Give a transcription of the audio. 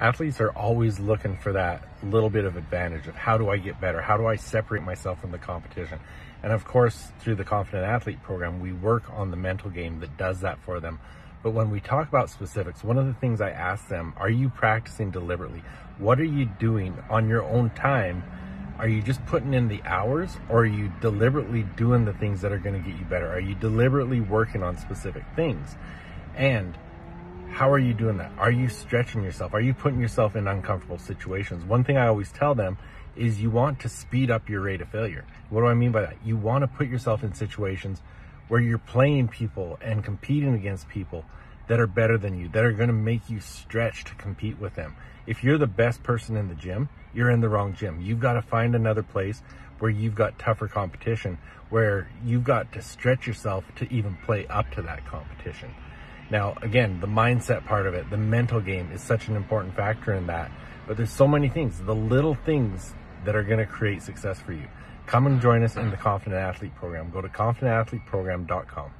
athletes are always looking for that little bit of advantage of how do I get better? How do I separate myself from the competition? And of course, through the Confident Athlete program, we work on the mental game that does that for them. But when we talk about specifics, one of the things I ask them, are you practicing deliberately? What are you doing on your own time? Are you just putting in the hours or are you deliberately doing the things that are going to get you better? Are you deliberately working on specific things? And how are you doing that? Are you stretching yourself? Are you putting yourself in uncomfortable situations? One thing I always tell them is you want to speed up your rate of failure. What do I mean by that? You want to put yourself in situations where you're playing people and competing against people that are better than you, that are going to make you stretch to compete with them. If you're the best person in the gym, you're in the wrong gym. You've got to find another place where you've got tougher competition, where you've got to stretch yourself to even play up to that competition. Now, again, the mindset part of it, the mental game is such an important factor in that. But there's so many things, the little things that are going to create success for you. Come and join us in the Confident Athlete program. Go to confidentathleteprogram.com.